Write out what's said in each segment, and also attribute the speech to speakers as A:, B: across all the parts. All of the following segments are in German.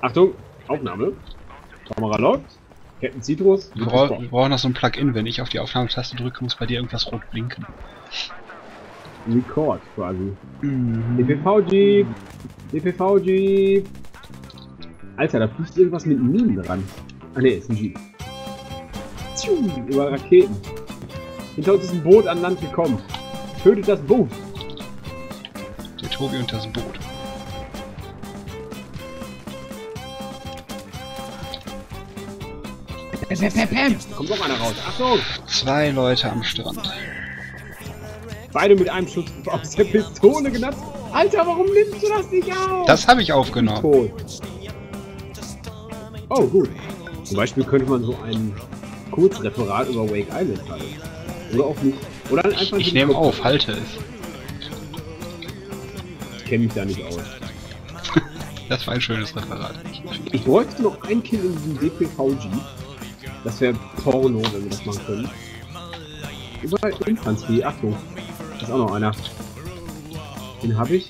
A: Achtung, Aufnahme. Kamera läuft. Captain Citrus.
B: Wir, brauch, wir brauchen noch so ein Plugin. Wenn ich auf die Aufnahmetaste drücke, muss bei dir irgendwas rot blinken.
A: Record quasi. Mhm. DPV-Jeep. DPV-Jeep. Alter, da fließt irgendwas mit Minen dran. Ah ne, ist ein Jeep. Über Raketen. Hinter uns ist ein Boot an Land gekommen. Tötet das Boot.
B: Der Tobi und das Boot. Pam, pam, pam.
A: Kommt noch einer raus. Achtung!
B: Zwei Leute am Strand.
A: Beide mit einem Schuss aus der Pistole genannt. Alter, warum nimmst du das nicht auf?
B: Das habe ich aufgenommen.
A: Cool. Oh, gut. Zum Beispiel könnte man so ein Kurzreferat über Wake Island halten. Oder auch nicht. Oder einfach
B: ich,
A: ich
B: nehme auf, halte es.
A: Ich kenne mich da nicht aus.
B: das war ein schönes Referat.
A: Ich bräuchte noch ein Kill in diesem DPVG. Das wäre Porno, wenn wir das machen können. Über Infanterie, Achtung. Das ist auch noch einer. Den habe ich.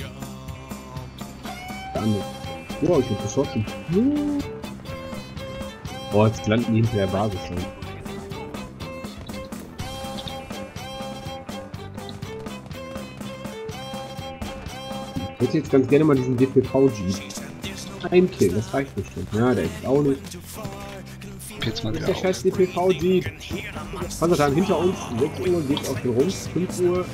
A: Der andere. Wow, ich hab geschossen. Oh, jetzt landen die hinter der Basis. Ey. Ich hätte jetzt ganz gerne mal diesen DPV-G. Ein Kill, das reicht bestimmt. Ja, der ist auch nicht
B: jetzt mal
A: der Scheiß DPV sieht. Panzertan hinter uns, 6 Uhr, geht auf den Rums, 5 Uhr,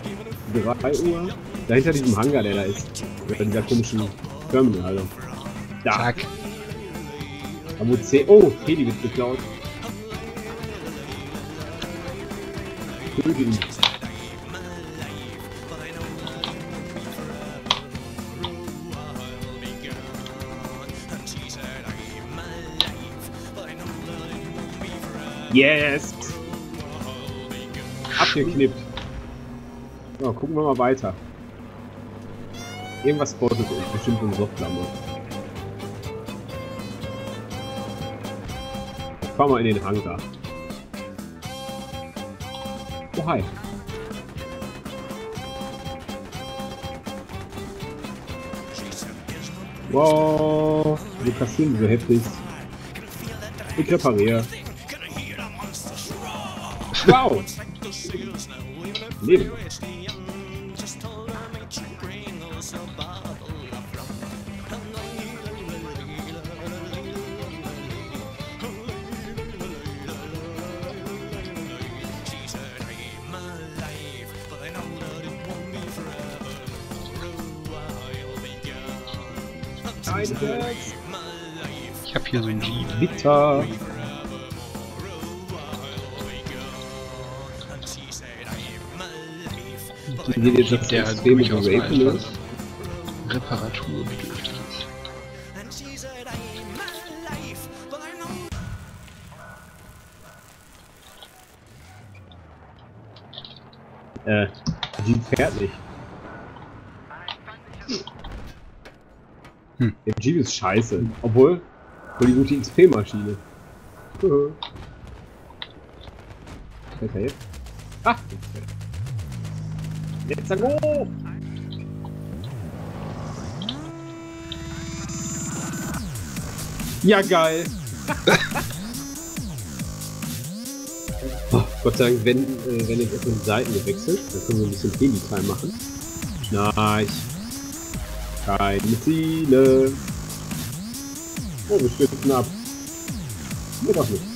A: 3 Uhr. Dahinter diesem Hangar, der da ist. Bei dieser komischen Terminal. Also. Da.
B: Zack.
A: Da wo C. Oh, Heli wird geklaut. Yes! Abgeknippt. So, gucken wir mal weiter. Irgendwas spottet uns, bestimmt eine Softlampe. Fahr mal in den Hangar. Oh, hi. Wow, wir kassieren so heftig. Ich repariere. Wow. Leben.
B: Ich hab hier so ein Jeep.
A: Bitter. Ich geht jetzt
B: der System mit
A: Raven ist.
B: Reparatur bedürftig ist.
A: Äh, sie ist fertig.
B: Hm.
A: Der Jeep ist scheiße. Obwohl, hol die gute XP-Maschine. Äh. Besser jetzt. Ah. Let's go! Ja, geil! oh, Gott sei Dank, wenn, äh, wenn ich auf den Seiten gewechselt, dann können wir ein bisschen Babytime machen. Nice! Keine Ziele! Oh, wir stürzen ab. Nee, doch nicht.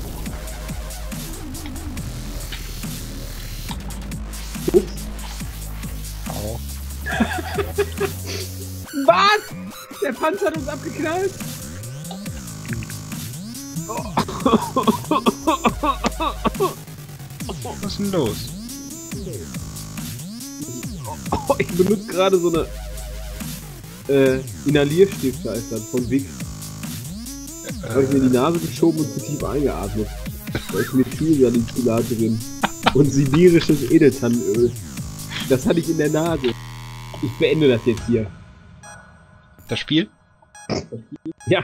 A: Was? Der Panzer hat uns abgeknallt?
B: Was ist denn los?
A: Oh, ich benutze gerade so eine äh, Inhalierstift, da ist dann von Wix. Habe ich mir die Nase geschoben und zu tief eingeatmet. Da ist Methylsalicylate drin. Und sibirisches Edeltannöl. Das hatte ich in der Nase. Ich beende das jetzt hier.
B: Das Spiel?
A: Ja.